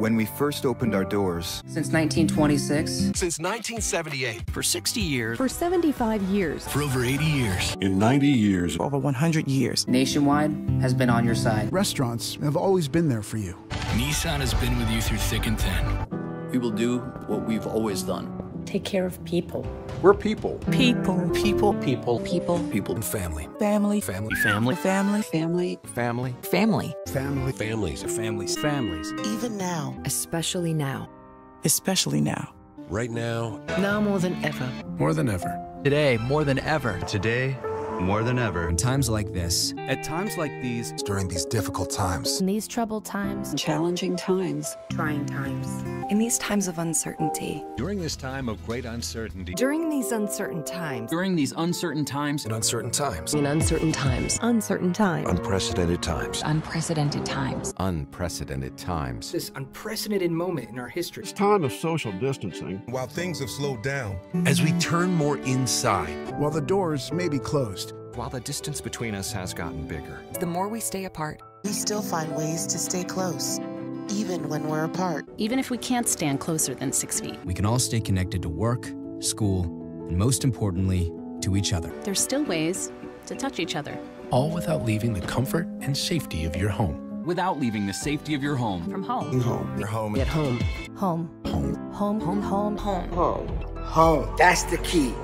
When we first opened our doors. Since 1926. Since 1978. For 60 years. For 75 years. For over 80 years. In 90 years. Over 100 years. Nationwide has been on your side. Restaurants have always been there for you. Nissan has been with you through thick and thin. We will do what we've always done Take care of people. We're people. People. People. People. People. People and family. Family. Family. Family. Family. Family. Family. Family. Family. Families. Families. Families. Even now. Especially now. Especially now. Right now. Now more than ever. More than ever. Today, more than ever. Today, more than ever. In times like this. At times like these. During these difficult times. In these troubled times. Challenging times. Trying times. In these times of uncertainty. During this time of great uncertainty. During these uncertain times. During these uncertain times. In uncertain times. In uncertain times. Uncertain times. Unprecedented times. Unprecedented times. Unprecedented times. This unprecedented moment in our history. It's time of social distancing. While things have slowed down. As we turn more inside. While the doors may be closed. While the distance between us has gotten bigger. The more we stay apart. We still find ways to stay close. Even when we're apart. Even if we can't stand closer than six feet. We can all stay connected to work, school, and most importantly, to each other. There's still ways to touch each other. All without leaving the comfort and safety of your home. Without leaving the safety of your home. From home. Home. Your home. At home. Home. Home. Home. Home. Home. Home. Home. Home. That's the key.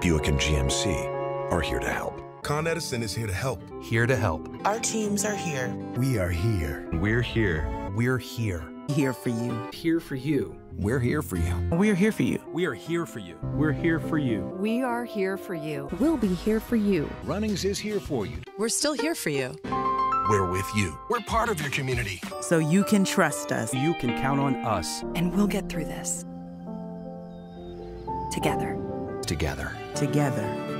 Buick and GMC are here to help. Con Edison is here to help. Here to help. Our teams are here. We are here. We're here. We're here. Here for you. Here for you. We're here for you. We're here for you. We are here for you. We're here for you. We are here for you. We'll be here for you. Runnings is here for you. We're still here for you. We're with you. We're part of your community. So you can trust us. You can count on us. And we'll get through this. Together. Together. Together.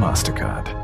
MasterCard.